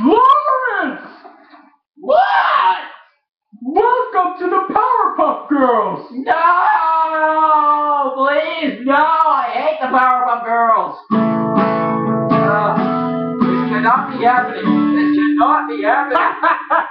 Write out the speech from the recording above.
Lawrence! What? Welcome to the Powerpuff Girls! No! Please, no! I hate the Powerpuff Girls! Uh, this cannot be happening. This cannot be happening.